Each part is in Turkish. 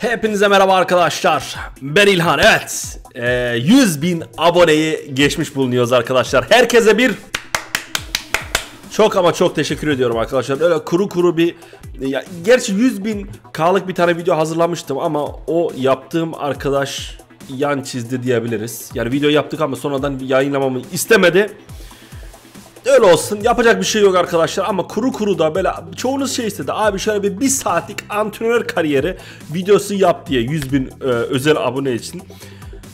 Hepinize merhaba arkadaşlar. Ben İlhan. Evet. Ee, 100 bin aboneyi geçmiş bulunuyoruz arkadaşlar. Herkese bir çok ama çok teşekkür ediyorum arkadaşlar. Öyle kuru kuru bir ya, gerçi 100 bin K'lık bir tane video hazırlamıştım ama o yaptığım arkadaş yan çizdi diyebiliriz. Yani video yaptık ama sonradan yayınlamamı istemedi. Öyle olsun yapacak bir şey yok arkadaşlar ama kuru kuru da böyle çoğunuz şey istedi abi şöyle bir bir saatlik antrenör kariyeri videosu yap diye 100 bin e, özel abone için.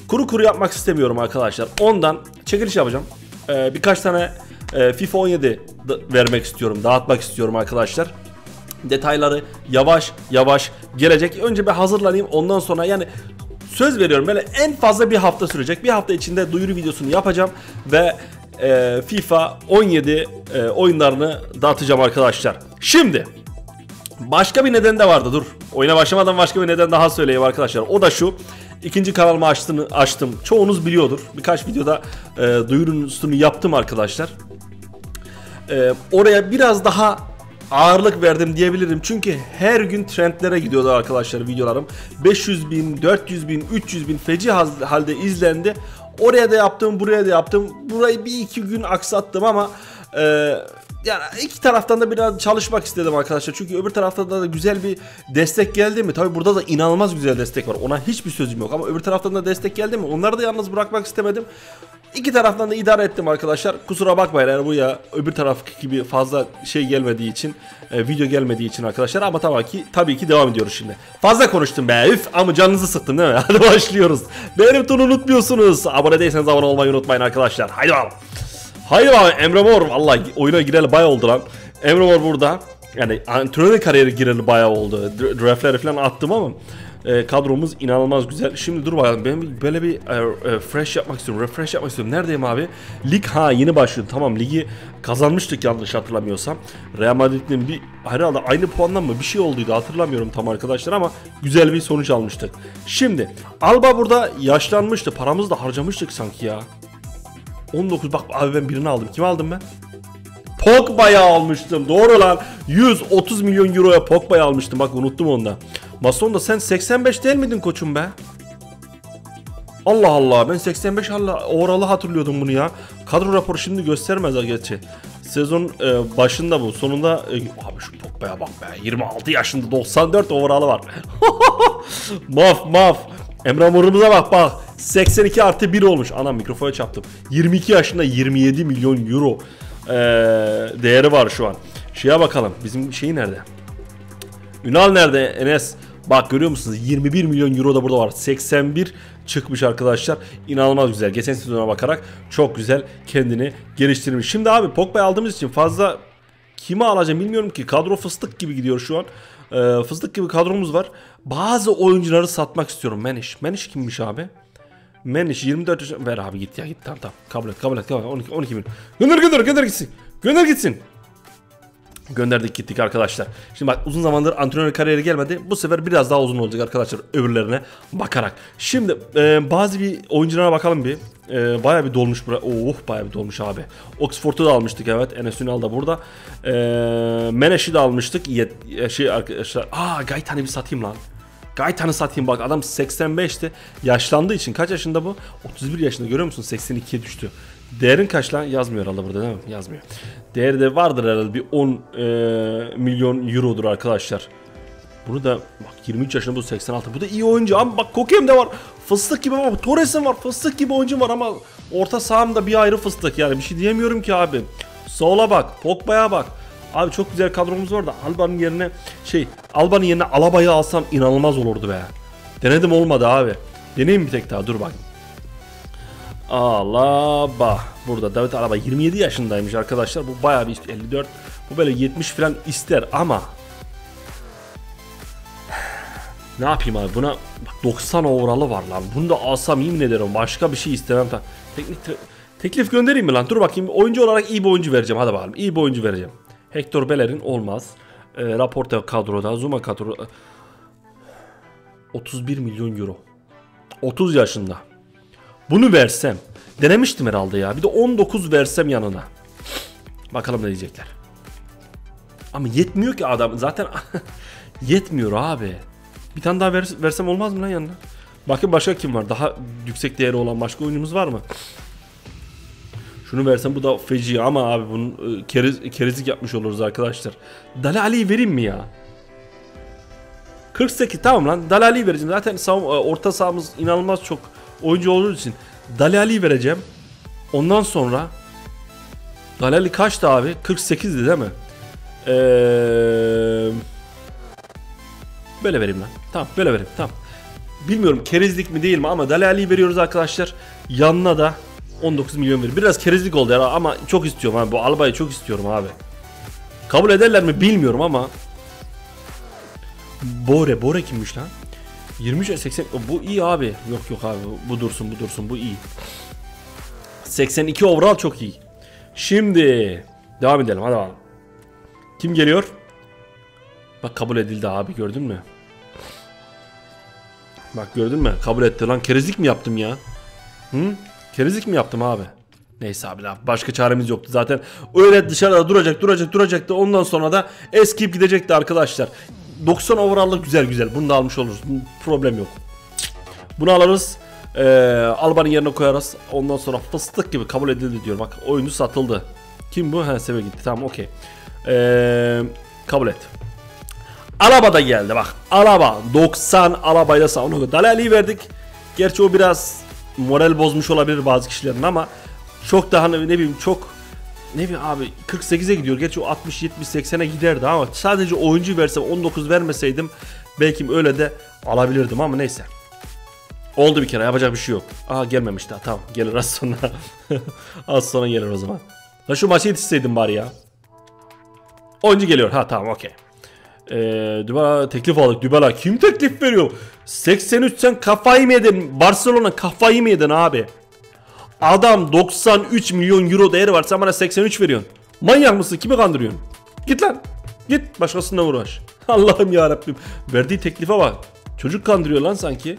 Kuru kuru yapmak istemiyorum arkadaşlar. Ondan çekiliş yapacağım. E, birkaç tane e, FIFA 17 vermek istiyorum dağıtmak istiyorum arkadaşlar. Detayları yavaş yavaş gelecek. Önce bir hazırlanayım ondan sonra yani söz veriyorum böyle en fazla bir hafta sürecek. Bir hafta içinde duyuru videosunu yapacağım ve e, FIFA 17 e, oyunlarını dağıtacağım arkadaşlar. Şimdi başka bir neden de vardı dur. Oyuna başlamadan başka bir neden daha söyleyeyim arkadaşlar. O da şu. İkinci kanalımı açtığını, açtım. Çoğunuz biliyordur. Birkaç videoda e, duyurusunu yaptım arkadaşlar. E, oraya biraz daha ağırlık verdim diyebilirim. Çünkü her gün trendlere gidiyordu arkadaşlar videolarım. 500 bin, 400 bin, 300 bin feci halde izlendi. Oraya da yaptım, buraya da yaptım. Burayı bir iki gün aksattım ama e, yani iki taraftan da biraz çalışmak istedim arkadaşlar. Çünkü öbür taraftan da güzel bir destek geldi mi? Tabi burada da inanılmaz güzel destek var. Ona hiçbir sözüm yok ama öbür taraftan da destek geldi mi? Onları da yalnız bırakmak istemedim. İki taraftan da idare ettim arkadaşlar. Kusura bakmayın yani bu ya öbür taraf gibi fazla şey gelmediği için, e, video gelmediği için arkadaşlar ama tabii ki tabii ki devam ediyoruz şimdi. Fazla konuştum be. Üf ama canınızı sıktım değil mi? Hadi başlıyoruz. Benim tonu unutmuyorsunuz. Abone değilseniz abone olmayı unutmayın arkadaşlar. Haydi bakalım. Haydi bakalım Emre Mor. Valla oyuna gireli bayağı oldu lan. Emre Mor burada. Yani antrenör kariyeri gireli bayağı oldu. Draftleri falan attım ama e, kadromuz inanılmaz güzel. Şimdi dur bakalım ben böyle bir e, e, fresh yapmak istiyorum. Refresh yapmak istiyorum. Neredeyim abi? Lig ha yeni başladı. Tamam ligi kazanmıştık yanlış hatırlamıyorsam. Real Madrid'in bir herhalde aynı puandan mı bir şey olduydu hatırlamıyorum tam arkadaşlar ama güzel bir sonuç almıştık. Şimdi Alba burada yaşlanmıştı. Paramızı da harcamıştık sanki ya. 19 bak abi ben birini aldım. Kim aldım ben? Pogba'yı almıştım. Doğru lan. 130 milyon euroya Pogba'yı almıştım. Bak unuttum onu da. Mason'da sen 85 değil miydin koçum be? Allah Allah ben 85 oralı hatırlıyordum bunu ya. Kadro raporu şimdi göstermez gerçi. Sezon e, başında bu. Sonunda e, abi şu Pogba'ya bak be. 26 yaşında 94 overalı var. maf maf. Emre Mor'umuza bak bak. 82 artı 1 olmuş. Anam mikrofona çarptım. 22 yaşında 27 milyon euro e, değeri var şu an. Şeye bakalım. Bizim şeyi nerede? Ünal nerede Enes? Bak görüyor musunuz? 21 milyon euro da burada var. 81 çıkmış arkadaşlar. İnanılmaz güzel. Geçen sezona bakarak çok güzel kendini geliştirmiş. Şimdi abi Pogba'yı aldığımız için fazla kimi alacağım bilmiyorum ki. Kadro fıstık gibi gidiyor şu an. Ee, fıstık gibi kadromuz var. Bazı oyuncuları satmak istiyorum. Meniş. Meniş kimmiş abi? Meniş 24 yaşında. Ver abi git ya git. Tamam tamam. Kabul et kabul et. Kabul et. 12, 12 milyon. Gönder gönder gönder gitsin. Gönder gitsin. Gönderdik gittik arkadaşlar. Şimdi bak uzun zamandır antrenör kariyeri gelmedi. Bu sefer biraz daha uzun olacak arkadaşlar öbürlerine bakarak. Şimdi e, bazı bir oyunculara bakalım bir. E, baya bir dolmuş bura. Oh baya bir dolmuş abi. Oxford'u da almıştık evet. Enes Ünal da burada. E, Meneş'i de almıştık. Yet, şey arkadaşlar. Aa Gaytan'ı bir satayım lan. Gaytan'ı satayım bak adam 85'ti. Yaşlandığı için kaç yaşında bu? 31 yaşında görüyor musun? 82'ye düştü. Değerin kaç lan? Yazmıyor herhalde burada değil mi? Yazmıyor. Değeri de vardır herhalde bir 10 e, milyon eurodur arkadaşlar. Bunu da bak 23 yaşında bu 86. Bu da iyi oyuncu ama bak Kokem de var. Fıstık gibi ama Torres'in var. Fıstık gibi oyuncu var ama orta sahamda bir ayrı fıstık yani bir şey diyemiyorum ki abi. Sola bak, Pogba'ya bak. Abi çok güzel kadromuz var da Alba'nın yerine şey Alba'nın yerine Alaba'yı alsam inanılmaz olurdu be. Denedim olmadı abi. Deneyim bir tek daha dur bak. Alaba. Burada David Alaba 27 yaşındaymış arkadaşlar. Bu bayağı bir 54. Bu böyle 70 falan ister ama ne yapayım abi buna bak 90 overall'ı var lan. Bunu da alsam yemin ederim başka bir şey istemem. Teknik teklif göndereyim mi lan? Dur bakayım oyuncu olarak iyi bir oyuncu vereceğim. Hadi bakalım iyi bir oyuncu vereceğim. Hector Bellerin olmaz. E, Raporte kadroda. Zuma kadro 31 milyon euro. 30 yaşında. Bunu versem. Denemiştim herhalde ya. Bir de 19 versem yanına. Bakalım ne diyecekler. Ama yetmiyor ki adam. Zaten yetmiyor abi. Bir tane daha ver- versem olmaz mı lan yanına? Bakın başka kim var? Daha yüksek değeri olan başka oyuncumuz var mı? Şunu versem bu da feci ama abi bunun e, keriz, kerizlik yapmış oluruz arkadaşlar. Dalali'yi vereyim mi ya? 48 tamam lan Dalali'yi vereceğim. Zaten savun- e, orta sahamız inanılmaz çok oyuncu olduğu için Dalali'yi vereceğim. Ondan sonra Dalali kaçtı abi? 48'di değil mi? Ee, böyle vereyim lan. Tamam böyle vereyim. Tamam. Bilmiyorum kerizlik mi değil mi ama Dalali'yi veriyoruz arkadaşlar. Yanına da 19 milyon verir. Biraz kerizlik oldu ya ama çok istiyorum abi. Bu Alba'yı çok istiyorum abi. Kabul ederler mi bilmiyorum ama Bore, Bore kimmiş lan? 23 80 bu iyi abi. Yok yok abi bu dursun bu dursun bu iyi. 82 overall çok iyi. Şimdi devam edelim hadi bakalım. Kim geliyor? Bak kabul edildi abi gördün mü? Bak gördün mü? Kabul etti lan. Kerizlik mi yaptım ya? Hı? Kerizlik mi yaptım abi? Neyse abi lan başka çaremiz yoktu zaten. Öyle dışarıda duracak duracak duracaktı. Ondan sonra da eskip gidecekti arkadaşlar. 90 overall'lık güzel güzel. Bunu da almış oluruz. Problem yok. Bunu alırız. Ee, Alba'nın yerine koyarız. Ondan sonra fıstık gibi kabul edildi diyor. Bak oyuncu satıldı. Kim bu? Ha Seve gitti. Tamam okey. Ee, kabul et. Alaba da geldi bak. Alaba 90 Alaba'yla savunma. Dalali'yi verdik. Gerçi o biraz moral bozmuş olabilir bazı kişilerin ama çok daha ne bileyim çok ne bileyim abi 48'e gidiyor. Gerçi o 60 70 80'e giderdi ama sadece oyuncu versem 19 vermeseydim belki öyle de alabilirdim ama neyse. Oldu bir kere yapacak bir şey yok. Aha gelmemiş daha tamam gelir az sonra. az sonra gelir o zaman. La şu maçı yetişseydim bari ya. Oyuncu geliyor. Ha tamam okey. Ee, Dybala teklif aldık. Dybala kim teklif veriyor? 83 sen kafayı mı yedin? Barcelona kafayı mı yedin abi? Adam 93 milyon euro değeri var. Sen bana 83 veriyorsun. Manyak mısın? Kimi kandırıyorsun? Git lan. Git başkasına uğraş. Allah'ım ya Rabbim. Verdiği teklife bak. Çocuk kandırıyor lan sanki.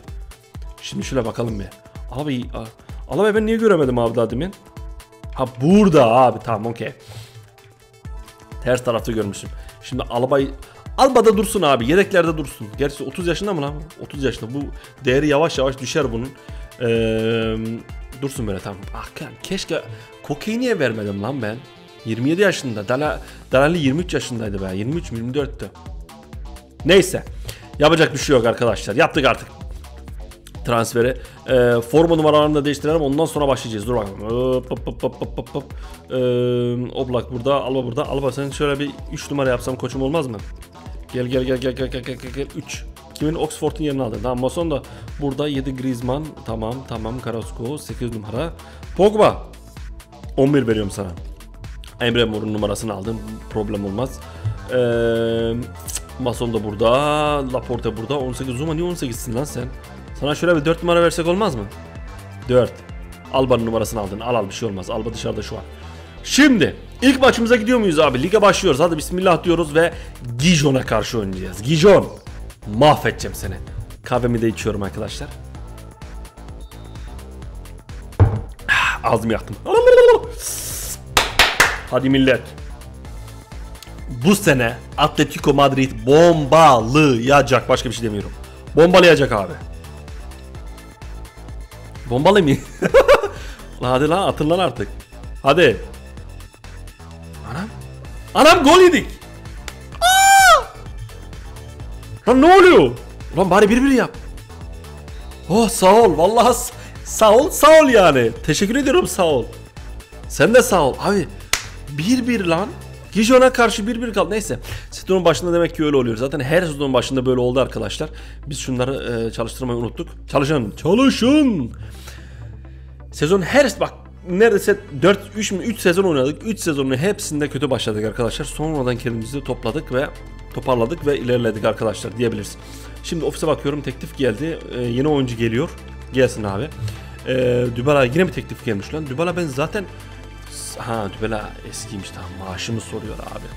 Şimdi şöyle bakalım bir. Abi Abi ben niye göremedim abi daha demin? Ha burada abi tamam okey. Ters tarafta görmüşüm. Şimdi Alba'yı Alba'da dursun abi. Yedeklerde dursun. Gerçi 30 yaşında mı lan? 30 yaşında. Bu değeri yavaş yavaş düşer bunun. Ee, dursun böyle tam. Ah keşke kokainiye vermedim lan ben. 27 yaşında. Dala, Dalali 23 yaşındaydı be. 23 24'tü. Neyse. Yapacak bir şey yok arkadaşlar. Yaptık artık transferi. E, forma numaralarını da değiştirelim. Ondan sonra başlayacağız. Dur bakalım. Hop, hop, hop, hop, hop, hop. E, Oblak burada. Alba burada. Alba sen şöyle bir 3 numara yapsam koçum olmaz mı? Gel gel gel gel gel gel gel. gel. 3. Kimin Oxford'un yerini aldı. Tamam Mason da burada 7 Griezmann. Tamam tamam Carrasco 8 numara. Pogba 11 veriyorum sana. Emre Mor'un numarasını aldım. Problem olmaz. Eee Mason da burada. Laporte burada. 18 Zuma niye 18'sin lan sen? Sana şöyle bir 4 numara versek olmaz mı? 4. Alba'nın numarasını aldın. Al al bir şey olmaz. Alba dışarıda şu an. Şimdi ilk maçımıza gidiyor muyuz abi? Lige başlıyoruz. Hadi bismillah diyoruz ve Gijon'a karşı oynayacağız. Gijon. Mahvedeceğim seni. Kahvemi de içiyorum arkadaşlar. Ağzımı yaktım. Hadi millet. Bu sene Atletico Madrid bombalayacak. Başka bir şey demiyorum. Bombalayacak abi. Bombalı mı? hadi lan atın lan artık. Hadi. Anam. Anam gol yedik. Lan ne oluyor? Lan bari bir bir yap. Oh sağ ol. Vallahi sağ ol sağ ol yani. Teşekkür ediyorum sağ ol. Sen de sağ ol. Abi bir bir lan. Gijon'a karşı 1-1 kaldı. Neyse. Sezonun başında demek ki öyle oluyor. Zaten her sezonun başında böyle oldu arkadaşlar. Biz şunları e, çalıştırmayı unuttuk. Çalışın. Çalışın. Sezon her bak neredeyse 4 3 mü 3 sezon oynadık. 3 sezonun hepsinde kötü başladık arkadaşlar. Sonradan kendimizi topladık ve toparladık ve ilerledik arkadaşlar diyebiliriz. Şimdi ofise bakıyorum teklif geldi. Ee, yeni oyuncu geliyor. Gelsin abi. Ee, Dybala yine bir teklif gelmiş lan. Dybala ben zaten ha Dybala eskiymiş tamam maaşımı soruyor abi.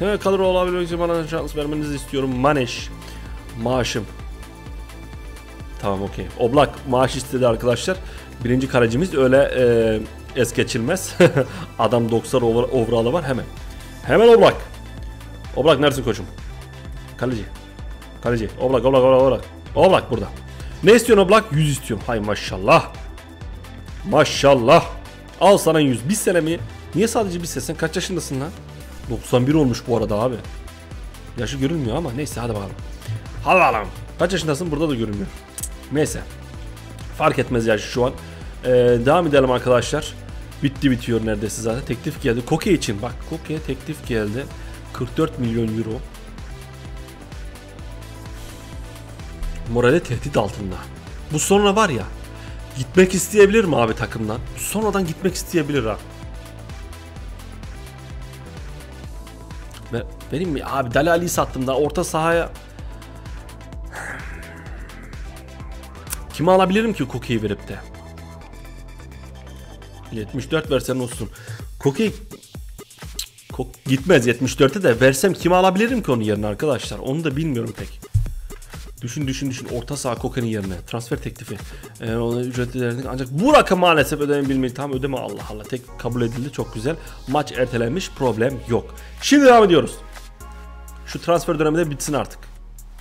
Evet kadro olabilir için bana şans vermenizi istiyorum. Maneş maaşım. Tamam okey. Oblak maaş istedi arkadaşlar. Birinci kalecimiz öyle e, es geçilmez. Adam 90 over, overall'ı var hemen. Hemen Oblak. Oblak neresin koçum? Kaleci. Kaleci. Oblak oblak oblak oblak. Oblak burada. Ne istiyorsun Oblak? 100 istiyorum. Hay maşallah. Maşallah. Al sana 100. Bir sene mi? Niye sadece bir sene? Sen kaç yaşındasın lan? 91 olmuş bu arada abi. Yaşı görünmüyor ama neyse hadi bakalım. Hadi. Kaç yaşındasın? Burada da görünmüyor. Neyse. Fark etmez yaş şu an. Ee, devam edelim arkadaşlar. Bitti bitiyor neredeyse zaten. Teklif geldi. Koke için bak. Koke'ye teklif geldi. 44 milyon euro. Morale tehdit altında. Bu sonra var ya. Gitmek isteyebilir mi abi takımdan? Sonradan gitmek isteyebilir ha. Ve benim mi? Abi Dalali'yi sattım da orta sahaya Kimi alabilirim ki Koke'yi verip de? 74 versen olsun. Koke Kok gitmez 74'e de versem kimi alabilirim ki onun yerine arkadaşlar? Onu da bilmiyorum pek. Düşün düşün düşün orta saha Koke'nin yerine transfer teklifi. Ee, ona ücretli verdik. ancak bu rakam maalesef ödemebilmeyi tam ödeme Allah Allah tek kabul edildi çok güzel. Maç ertelenmiş problem yok. Şimdi devam ediyoruz. Şu transfer dönemi de bitsin artık.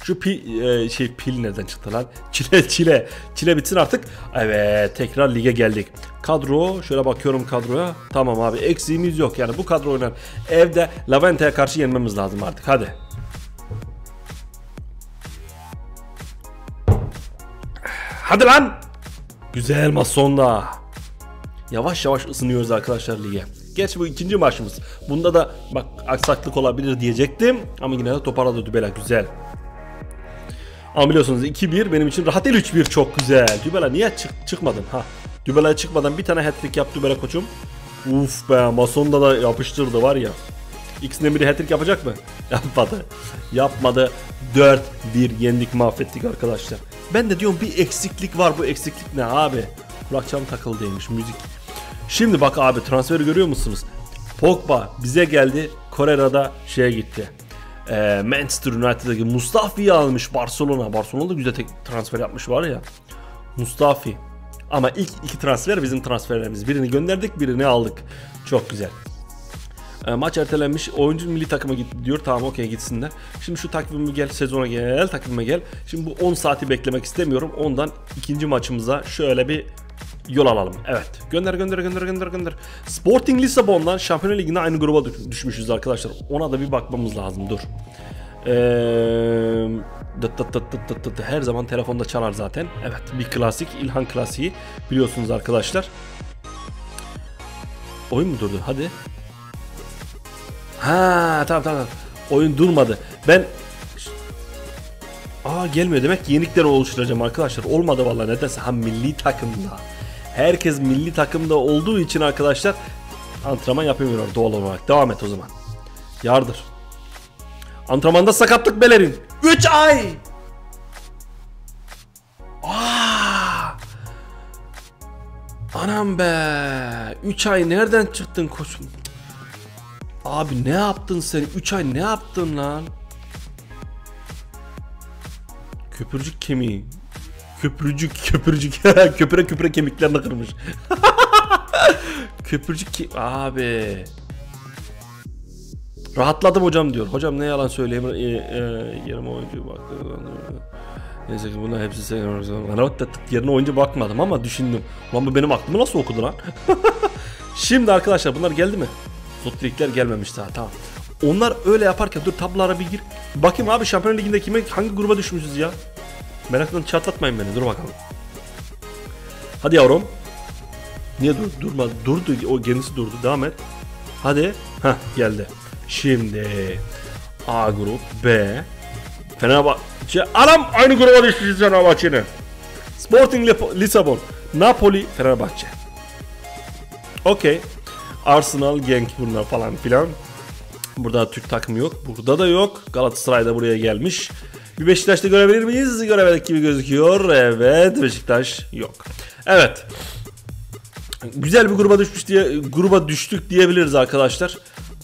Şu pi, e, şey pil nereden çıktı lan? Çile çile. Çile bitsin artık. Evet tekrar lige geldik. Kadro şöyle bakıyorum kadroya. Tamam abi eksiğimiz yok. Yani bu kadro oynar. Evde Lavente'ye karşı yenmemiz lazım artık. Hadi. Hadi lan. Güzel maç sonda. Yavaş yavaş ısınıyoruz arkadaşlar lige. Geç bu ikinci maçımız. Bunda da bak aksaklık olabilir diyecektim. Ama yine de toparladı Dübela güzel. Ama biliyorsunuz 2-1 benim için rahat değil 3-1 çok güzel. Dybala niye çık çıkmadın ha? Dybala'ya çıkmadan bir tane hat-trick yap Dybala koçum. Uf be Mason'da da yapıştırdı var ya. İkisinden biri hat-trick yapacak mı? Yapmadı. Yapmadı. 4-1 yendik mahvettik arkadaşlar. Ben de diyorum bir eksiklik var bu eksiklik ne abi? Kulakçam takıldıymış müzik. Şimdi bak abi transferi görüyor musunuz? Pogba bize geldi. Kore'de şeye gitti e, Manchester United'daki Mustafi'yi almış Barcelona. Barcelona da güzel tek transfer yapmış var ya. Mustafi. Ama ilk iki transfer bizim transferlerimiz. Birini gönderdik birini aldık. Çok güzel. E, maç ertelenmiş. Oyuncu milli takıma gitti diyor. Tamam okey gitsinler. Şimdi şu takvime gel. Sezona gel. Takvime gel. Şimdi bu 10 saati beklemek istemiyorum. Ondan ikinci maçımıza şöyle bir yol alalım. Evet. Gönder gönder gönder gönder gönder. Sporting Lisabon'dan Şampiyonlar Ligi'ne aynı gruba düşmüşüz arkadaşlar. Ona da bir bakmamız lazım. Dur. Ee, dıt dıt dıt dıt dıt dıt. her zaman telefonda çalar zaten. Evet bir klasik İlhan klasiği biliyorsunuz arkadaşlar. Oyun mu durdu? Hadi. Ha tamam tamam. Oyun durmadı. Ben Aa gelmiyor demek ki yenikler oluşturacağım arkadaşlar. Olmadı vallahi nedense ha milli takımda. Herkes milli takımda olduğu için arkadaşlar antrenman yapamıyorlar doğal olarak. Devam et o zaman. Yardır. Antrenmanda sakatlık belerin. 3 ay. Aa! Anam be. 3 ay nereden çıktın koçum? Abi ne yaptın sen? 3 ay ne yaptın lan? Köpürcük kemiği. Köprücük köpürcük köpüre köpüre kemiklerini kırmış. köpürcük ki abi. Rahatladım hocam diyor. Hocam ne yalan söyleyeyim. E, e, yerime oyuncu baktı. Neyse ki bunlar hepsi sen yerine oyuncu bakmadım ama düşündüm. Ulan bu benim aklımı nasıl okudu lan? Şimdi arkadaşlar bunlar geldi mi? Futlikler gelmemiş daha tamam. Onlar öyle yaparken dur tablolara bir gir. Bakayım abi Şampiyonlar Ligi'nde kime hangi gruba düşmüşüz ya? Meraktan çatlatmayın beni. Dur bakalım. Hadi yavrum. Niye dur durma? Durdu. O kendisi durdu. Devam et. Hadi. Ha geldi. Şimdi A grup B Fenerbahçe Anam aynı gruba düşmüşüz Fenerbahçe'nin. Sporting Lisabon Napoli Fenerbahçe. Okey. Arsenal, Genk bunlar falan filan. Burada Türk takımı yok. Burada da yok. Galatasaray da buraya gelmiş. Bir Beşiktaş'ta görebilir miyiz? Göremedik gibi gözüküyor. Evet Beşiktaş yok. Evet. Güzel bir gruba düşmüş diye gruba düştük diyebiliriz arkadaşlar.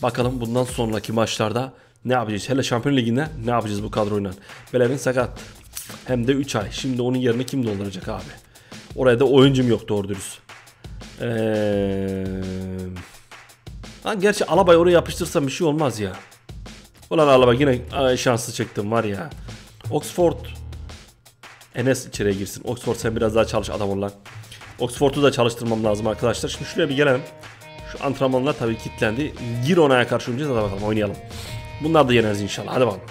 Bakalım bundan sonraki maçlarda ne yapacağız? Hele Şampiyon Ligi'nde ne yapacağız bu kadroyla? Belevin sakat. Hem de 3 ay. Şimdi onun yerine kim dolduracak abi? Oraya da oyuncum yok doğru dürüst. Eee... Ha, gerçi Alaba'yı oraya yapıştırsam bir şey olmaz ya. Ulan Alaba yine şanslı çıktım var ya. Oxford Enes içeriye girsin. Oxford sen biraz daha çalış adam ol lan. Oxford'u da çalıştırmam lazım arkadaşlar. Şimdi şuraya bir gelelim. Şu antrenmanlar tabii kilitlendi. Gir onaya karşı oynayacağız. Hadi bakalım oynayalım. Bunlar da yeneriz inşallah. Hadi bakalım.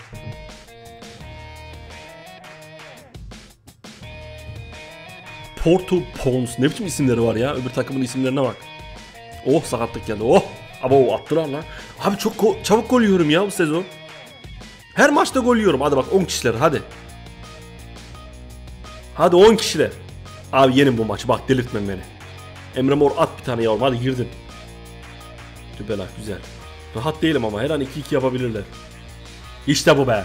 Porto Pons. Ne biçim isimleri var ya. Öbür takımın isimlerine bak. Oh sakatlık geldi. Oh. Abo attılar lan. Abi çok çabuk gol yiyorum ya bu sezon. Her maçta gol yiyorum. Hadi bak 10 kişiler hadi. Hadi 10 kişiler. Abi yenin bu maçı bak delirtme beni. Emre Mor at bir tane yavrum hadi girdin. Tübela güzel. Rahat değilim ama her an 2-2 yapabilirler. İşte bu be.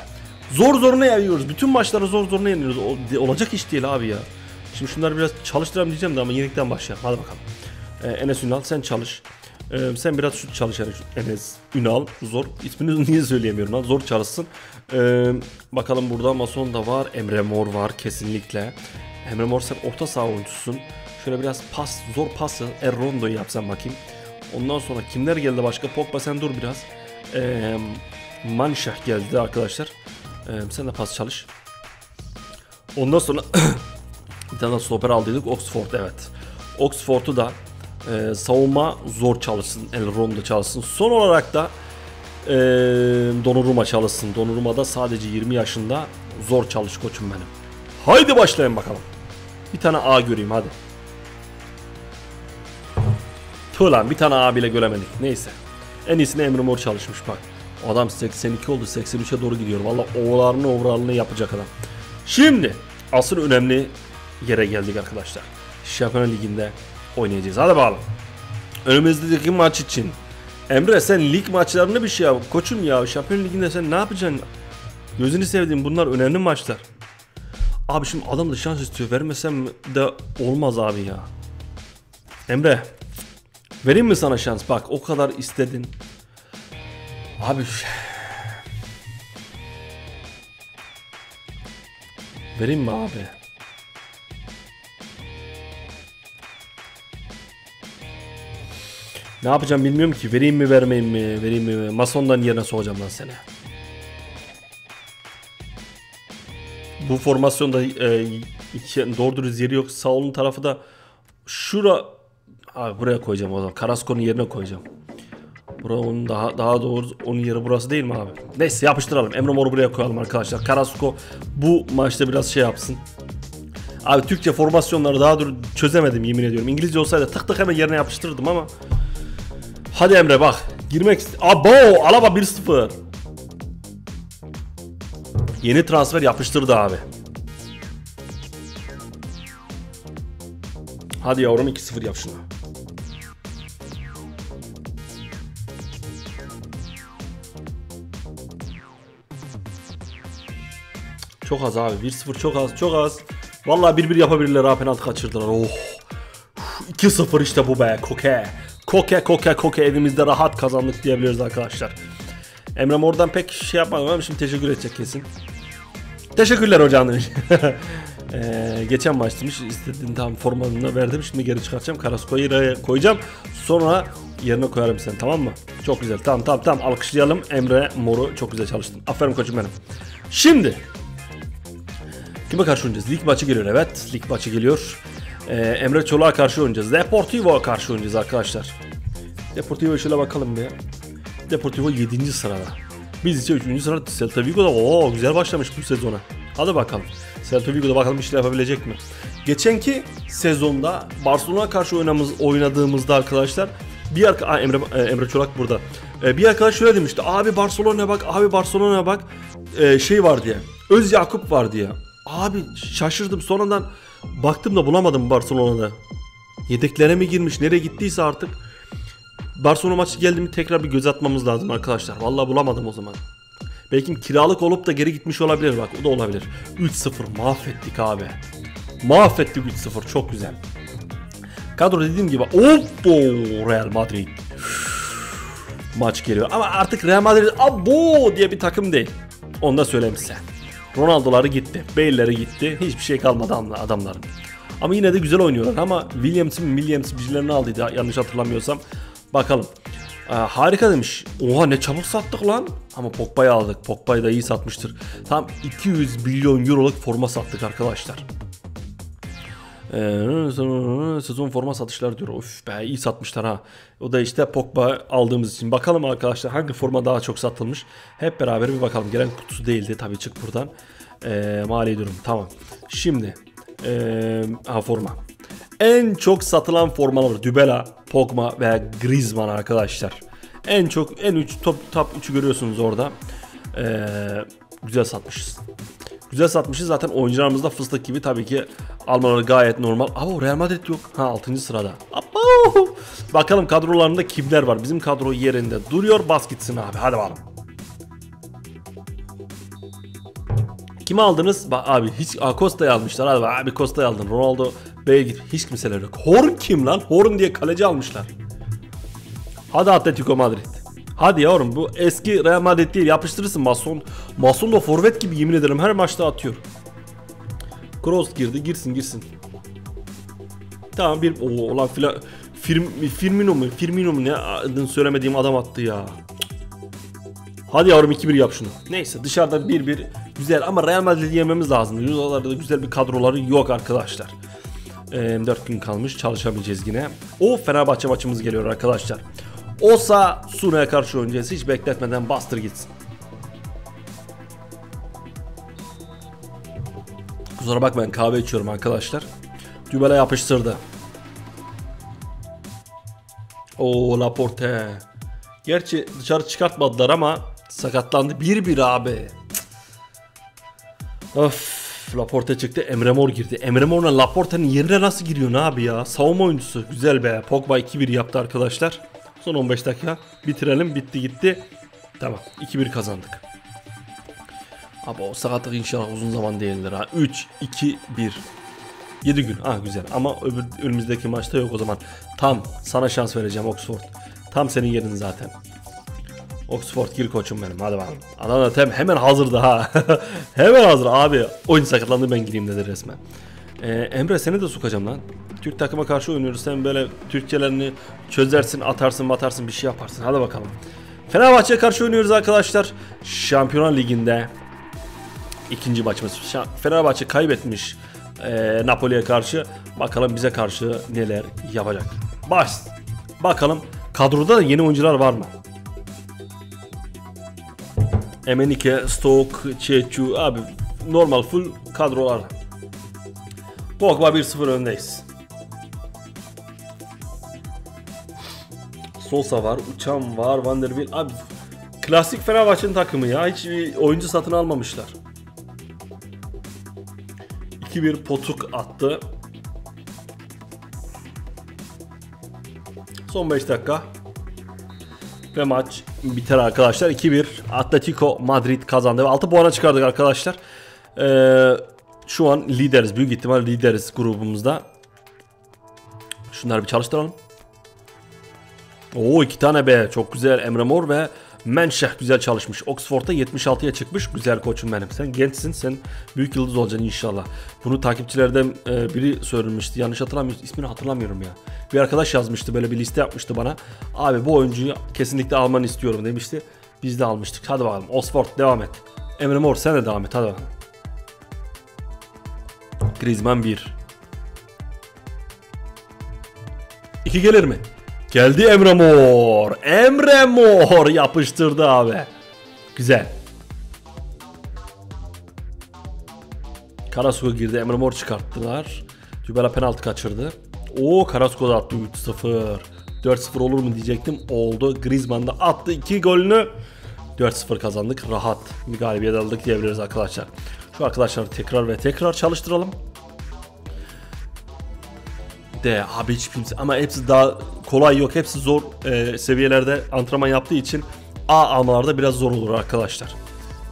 Zor zoruna yeniyoruz. Bütün maçları zor zoruna yeniyoruz. O- olacak iş değil abi ya. Şimdi şunları biraz çalıştıralım diyeceğim de ama yenikten başlayalım. Hadi bakalım. Ee, Enes Ünal sen çalış. Ee, sen biraz şut çalış yani Enes Ünal. Zor. İsmini niye söyleyemiyorum lan. Zor çalışsın. Ee, bakalım burada Mason da var. Emre Mor var kesinlikle. Emre Mor sen orta saha oyuncusun. Şöyle biraz pas, zor pası Errondo'yu yapsan bakayım. Ondan sonra kimler geldi başka? Pogba sen dur biraz. Ee, Manşah geldi arkadaşlar. Ee, sen de pas çalış. Ondan sonra bir tane stoper aldıydık. Oxford evet. Oxford'u da e, savunma zor çalışsın. Elrond'da çalışsın. Son olarak da e, Donnarumma çalışsın. Donnarumma da sadece 20 yaşında zor çalış koçum benim. Haydi başlayın bakalım. Bir tane A göreyim hadi. Tüh lan bir tane A bile göremedik. Neyse. En iyisini Emre Mor çalışmış bak. Adam 82 oldu 83'e doğru gidiyor. Valla ovalarını overall'ını yapacak adam. Şimdi asıl önemli yere geldik arkadaşlar. Şampiyonlar Ligi'nde oynayacağız. Hadi bakalım. Önümüzdeki maç için. Emre sen lig maçlarını bir şey yap. Koçum ya Şampiyonlar Ligi'nde sen ne yapacaksın? Gözünü sevdiğim bunlar önemli maçlar. Abi şimdi adam da şans istiyor. Vermesem de olmaz abi ya. Emre. Vereyim mi sana şans? Bak o kadar istedin. Abi Vereyim mi abi? Ne yapacağım bilmiyorum ki. Vereyim mi vermeyeyim mi? Vereyim mi? Masondan yerine soğacağım lan seni. Bu formasyonda e, iki, doğru dürüst yeri yok. Sağ olun tarafı da şura abi buraya koyacağım o zaman. Karasko'nun yerine koyacağım. Bura onun daha daha doğru onun yeri burası değil mi abi? Neyse yapıştıralım. Emre Mor'u buraya koyalım arkadaşlar. Karasko bu maçta biraz şey yapsın. Abi Türkçe formasyonları daha dur çözemedim yemin ediyorum. İngilizce olsaydı tık tık hemen yerine yapıştırırdım ama. Hadi Emre bak. Girmek Abo Alaba 1-0. Yeni transfer yapıştırdı abi. Hadi yavrum 2-0 yap şunu. Çok az abi. 1-0 çok az. Çok az. Vallahi 1-1 yapabilirler ha penaltı kaçırdılar. Oh. 2-0 işte bu be. Koke. Koke koke koke evimizde rahat kazandık diyebiliriz arkadaşlar. Emre Mor'dan pek şey yapmadım ama şimdi teşekkür edecek kesin. Teşekkürler hocam demiş. Ee, geçen maçtaymış. İstediğin tam formanını verdim. Şimdi geri çıkartacağım. Karaskoy'u koyacağım. Sonra yerine koyarım sen tamam mı? Çok güzel. Tamam tamam tamam. Alkışlayalım. Emre Mor'u çok güzel çalıştın. Aferin koçum benim. Şimdi Kime karşı oynayacağız? Lig maçı geliyor evet. Lig maçı geliyor. Ee, Emre Çolak'a karşı oynayacağız. Deportivo'ya karşı oynayacağız arkadaşlar. Deportivo'ya şöyle bakalım bir. Deportivo 7. sırada. Biz ise 3. sırada Celta Vigo'da o güzel başlamış bu sezona. Hadi bakalım. Celta Vigo'da bakalım işler yapabilecek mi? Geçenki sezonda Barcelona karşı oynamız, oynadığımızda arkadaşlar bir arka Emre e, Emre Çolak burada. E, bir arkadaş şöyle demişti. Abi Barcelona'ya bak, abi Barcelona'ya bak. E, şey var diye. Öz Yakup var diye. Abi şaşırdım. Sonradan baktım da bulamadım Barcelona'da. Yedeklere mi girmiş, nereye gittiyse artık. Barcelona maçı geldi mi tekrar bir göz atmamız lazım arkadaşlar. Vallahi bulamadım o zaman. Belki kiralık olup da geri gitmiş olabilir bak o da olabilir. 3-0 mahvettik abi. Mahvettik 3-0 çok güzel. Kadro dediğim gibi Oppo Real Madrid. Maç geliyor ama artık Real Madrid abo diye bir takım değil. Onu da söyleyeyim size. Ronaldo'ları gitti. Bale'leri gitti. Hiçbir şey kalmadı adamla- adamların. Ama yine de güzel oynuyorlar ama Williams'ın Williams birilerini aldıydı yanlış hatırlamıyorsam. Bakalım. Aa, harika demiş. Oha ne çabuk sattık lan. Ama Pogba'yı aldık. Pogba'yı da iyi satmıştır. Tam 200 milyon euroluk forma sattık arkadaşlar. Ee, sezon forma satışları diyor. Of be iyi satmışlar ha. O da işte Pogba aldığımız için. Bakalım arkadaşlar hangi forma daha çok satılmış. Hep beraber bir bakalım. Gelen kutusu değildi. Tabii çık buradan. Ee, mali durum. Tamam. Şimdi. Ee, ha forma. En çok satılan formalar Dybala, Pogba ve Griezmann arkadaşlar. En çok en 3 top top 3'ü görüyorsunuz orada. Ee, güzel satmışız. Güzel satmışız zaten oyuncularımız da fıstık gibi tabii ki almaları gayet normal. Ama Real Madrid yok. Ha 6. sırada. Abo! Bakalım kadrolarında kimler var? Bizim kadro yerinde duruyor. Bas gitsin abi. Hadi bakalım. Kimi aldınız? Bak abi hiç Costa'yı almışlar. Hadi abi Costa'yı aldın. Ronaldo B'ye git. Hiç kimseler yok. Horn kim lan? Horn diye kaleci almışlar. Hadi Atletico Madrid. Hadi yavrum bu eski Real Madrid değil yapıştırırsın Mason. Mason da forvet gibi yemin ederim her maçta atıyor. Kroos girdi girsin girsin. Tamam bir o olan filan Firm, Firmino mu Firmino mu ne adını söylemediğim adam attı ya. Hadi yavrum 2-1 yap şunu. Neyse dışarıda 1-1 güzel ama Real Madrid'i yememiz lazım. Eurolarda da güzel bir kadroları yok arkadaşlar. Ee, 4 gün kalmış çalışamayacağız yine. O Fenerbahçe maçımız geliyor arkadaşlar. Osa Suna'ya karşı oynayacağız. Hiç bekletmeden bastır gitsin. Kusura bakmayın kahve içiyorum arkadaşlar. Dybala yapıştırdı. O Laporte. Gerçi dışarı çıkartmadılar ama sakatlandı. 1-1 abi. Of. Laporte çıktı. Emre Mor girdi. Emre Mor'la Laporte'nin yerine nasıl giriyor ne abi ya? Savunma oyuncusu. Güzel be. Pogba 2-1 yaptı arkadaşlar. Son 15 dakika bitirelim. Bitti gitti. Tamam. 2-1 kazandık. Abi o sakatlık inşallah uzun zaman değildir ha. 3, 2, 1. 7 gün. Ah güzel. Ama öbür önümüzdeki maçta yok o zaman. Tam sana şans vereceğim Oxford. Tam senin yerin zaten. Oxford gir koçum benim. Hadi bakalım. Adam da tem hemen hazırdı ha. hemen hazır abi. Oyun sakatlandı ben gireyim dedi resmen. Ee, Emre seni de sokacağım lan. Türk takıma karşı oynuyoruz. Sen böyle Türkçelerini çözersin, atarsın, atarsın bir şey yaparsın. Hadi bakalım. Fenerbahçe'ye karşı oynuyoruz arkadaşlar. Şampiyonlar Ligi'nde ikinci maçımız. Fenerbahçe kaybetmiş e, Napoli'ye karşı. Bakalım bize karşı neler yapacak. Baş. Bakalım kadroda da yeni oyuncular var mı? Emenike, Stoke, Çeçu abi normal full kadrolar. Pogba 1-0 öndeyiz. Sosa var, Uçan var, Vanderbilt. Abi klasik Fenerbahçe'nin takımı ya. Hiç bir oyuncu satın almamışlar. 2-1 potuk attı. Son 5 dakika. Ve maç biter arkadaşlar. 2-1 Atletico Madrid kazandı ve 6 puana çıkardık arkadaşlar. Ee, şu an lideriz. Büyük ihtimal lideriz grubumuzda. Şunları bir çalıştıralım. Oo iki tane be. Çok güzel. Emre Mor ve Menşeh güzel çalışmış. Oxford'da 76'ya çıkmış. Güzel koçum benim. Sen gençsin. Sen büyük yıldız olacaksın inşallah. Bunu takipçilerden e, biri söylemişti. Yanlış hatırlamıyorum. İsmini hatırlamıyorum ya. Bir arkadaş yazmıştı. Böyle bir liste yapmıştı bana. Abi bu oyuncuyu kesinlikle almanı istiyorum demişti. Biz de almıştık. Hadi bakalım. Oxford devam et. Emre Mor sen de devam et. Hadi bakalım. Griezmann 1. 2 gelir mi? Geldi Emre Mor. Emre Mor yapıştırdı abi. Güzel. Karasuko girdi. Emre Mor çıkarttılar. Dybala penaltı kaçırdı. Oo Karasuko da attı 3-0. 4-0 olur mu diyecektim. Oldu. Griezmann da attı 2 golünü. 4-0 kazandık. Rahat bir galibiyet aldık diyebiliriz arkadaşlar. Şu arkadaşları tekrar ve tekrar çalıştıralım. De abi hiç kimse ama hepsi daha kolay yok. Hepsi zor e, seviyelerde antrenman yaptığı için A almalarda biraz zor olur arkadaşlar.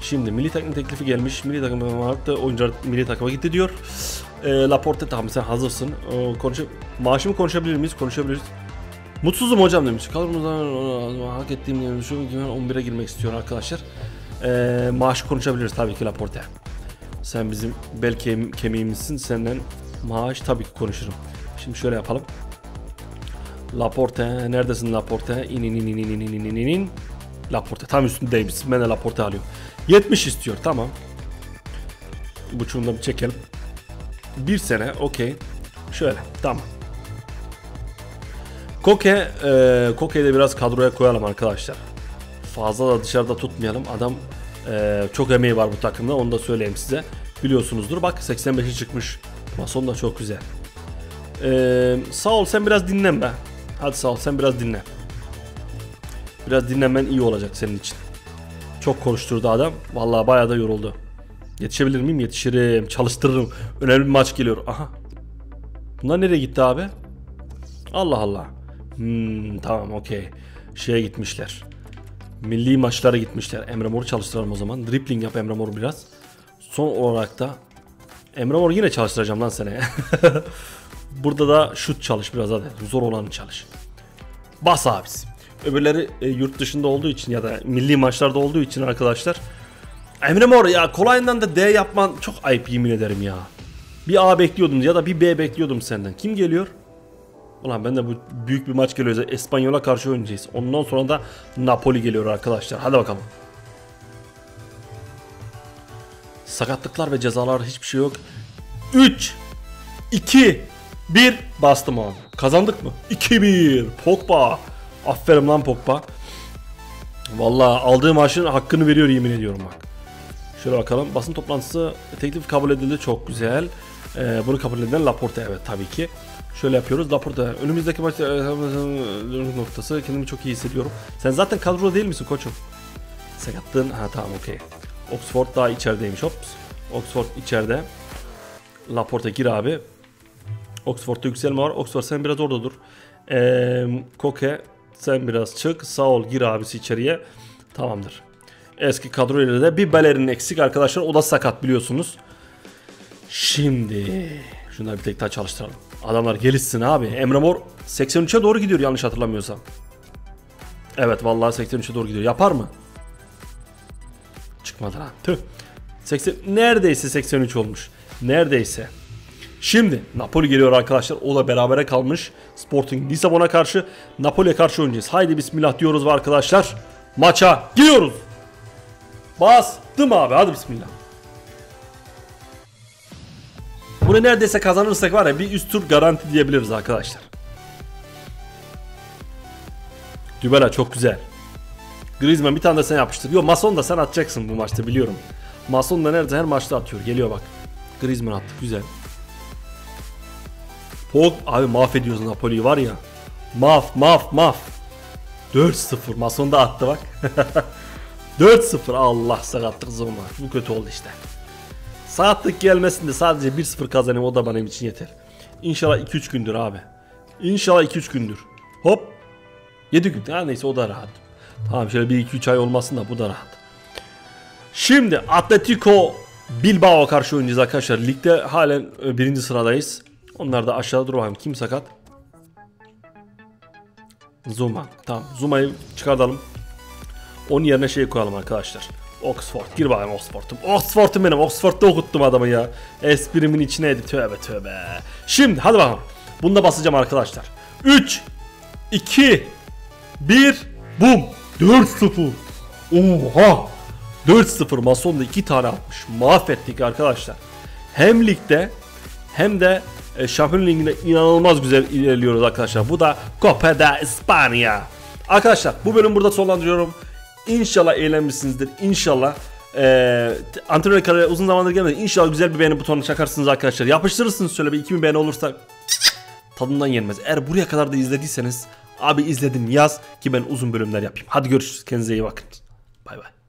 Şimdi milli takım teklifi gelmiş. Milli takım da oyuncular milli takıma gitti diyor. E, Laporte tamam sen hazırsın. E, konuş maaşımı konuşabilir miyiz? Konuşabiliriz. Mutsuzum hocam demiş. Kadromuzdan hak ettiğim şu 11'e girmek istiyor arkadaşlar. E, maaşı konuşabiliriz tabii ki Laporte. Sen bizim bel kem kemiğimizsin. Senden maaş tabii ki konuşurum. Şimdi şöyle yapalım. Laporte neredesin Laporte? İn in in in in in in in in. Laporte tam üstündeymiş. Ben de Laporte alıyorum. 70 istiyor tamam. Buçuğunu da bir çekelim. Bir sene okey. Şöyle tamam. Koke, e, Koke'yi de biraz kadroya koyalım arkadaşlar. Fazla da dışarıda tutmayalım. Adam e, çok emeği var bu takımda onu da söyleyeyim size. Biliyorsunuzdur bak 85'e çıkmış. Mason da çok güzel. E, sağ ol sen biraz dinlen be. Hadi sağ ol sen biraz dinlen. Biraz dinlenmen iyi olacak senin için. Çok konuşturdu adam. Vallahi bayağı da yoruldu. Yetişebilir miyim? Yetişirim. Çalıştırırım. Önemli bir maç geliyor. Aha. Bunlar nereye gitti abi? Allah Allah. Hmm, tamam okey. Şeye gitmişler. Milli maçlara gitmişler. Emre Mor'u çalıştıralım o zaman. Dribbling yap Emre Mor biraz. Son olarak da Emre Mor yine çalıştıracağım lan seni. Burada da şut çalış biraz hadi. Zor olanı çalış. Bas abisi. Öbürleri e, yurt dışında olduğu için ya da milli maçlarda olduğu için arkadaşlar. Emre Mor ya kolayından da D yapman çok ayıp yemin ederim ya. Bir A bekliyordum ya da bir B bekliyordum senden. Kim geliyor? Ulan ben de bu büyük bir maç geliyor. Espanyol'a karşı oynayacağız. Ondan sonra da Napoli geliyor arkadaşlar. Hadi bakalım. Sakatlıklar ve cezalar hiçbir şey yok. 3 2 1 bastım abi. Kazandık mı? 2-1. Pogba. Aferin lan Pogba. Vallahi aldığı maçın hakkını veriyor yemin ediyorum bak. Şöyle bakalım. Basın toplantısı teklif kabul edildi. Çok güzel. Ee, bunu kabul eden Laporte evet tabii ki. Şöyle yapıyoruz. Laporte önümüzdeki maç noktası kendimi çok iyi hissediyorum. Sen zaten kadroda değil misin koçum? Sakatlığın ha tamam okey. Oxford daha içerideymiş. Hops. Oxford içeride. Laporte gir abi. Oxford'da yükselme var. Oxford sen biraz orada dur. Ee, Koke sen biraz çık. Sağ ol gir abisi içeriye. Tamamdır. Eski kadroyla da bir balerin eksik arkadaşlar. O da sakat biliyorsunuz. Şimdi şunları bir tek daha çalıştıralım. Adamlar gelişsin abi. Emre Mor 83'e doğru gidiyor yanlış hatırlamıyorsam. Evet vallahi 83'e doğru gidiyor. Yapar mı? Çıkmadı lan. Tüh. 80 neredeyse 83 olmuş. Neredeyse. Şimdi Napoli geliyor arkadaşlar. O da berabere kalmış. Sporting Lisabon'a karşı Napoli'ye karşı oynayacağız. Haydi bismillah diyoruz ve arkadaşlar maça gidiyoruz. Bastım abi hadi bismillah. Bunu neredeyse kazanırsak var ya bir üst tur garanti diyebiliriz arkadaşlar. Dybala çok güzel. Griezmann bir tane de sen yapıştır. Yo Mason da sen atacaksın bu maçta biliyorum. Mason da nerede her maçta atıyor. Geliyor bak. Griezmann attı güzel. Pog abi mahvediyorsun Napoli'yi var ya. Maf maf maf. 4-0 Mason da attı bak. 4-0 Allah sakatlık zaman. Bu kötü oldu işte. Saatlik gelmesinde sadece 1-0 kazanayım o da benim için yeter. İnşallah 2-3 gündür abi. İnşallah 2-3 gündür. Hop. 7 gün. Ha neyse o da rahat. Tamam şöyle 1-2-3 ay olmasın da bu da rahat. Şimdi Atletico Bilbao karşı oynayacağız arkadaşlar. Ligde halen e, birinci sıradayız. Onlar da aşağıda dur bakayım. Kim sakat? Zuma. Tamam. Zuma'yı çıkartalım. Onun yerine şey koyalım arkadaşlar. Oxford. Gir bakayım Oxford'um. Oxford'um benim. Oxford'da okuttum adamı ya. Esprimin içineydi. Tövbe tövbe. Şimdi hadi bakalım. Bunu da basacağım arkadaşlar. 3 2 1 Bum. 4-0. Oha. 4-0 Mason da 2 tane atmış. Mahvettik arkadaşlar. Hem ligde hem de e, Şampiyon Ligi'nde inanılmaz güzel ilerliyoruz arkadaşlar. Bu da Copa de España. Arkadaşlar bu bölüm burada sonlandırıyorum. İnşallah eğlenmişsinizdir. İnşallah ee, antrenör kararı uzun zamandır gelmedi. İnşallah güzel bir beğeni butonuna çakarsınız arkadaşlar. Yapıştırırsınız şöyle bir 2000 beğeni olursa tadından yenmez. Eğer buraya kadar da izlediyseniz abi izledim yaz ki ben uzun bölümler yapayım. Hadi görüşürüz. Kendinize iyi bakın. Bay bay.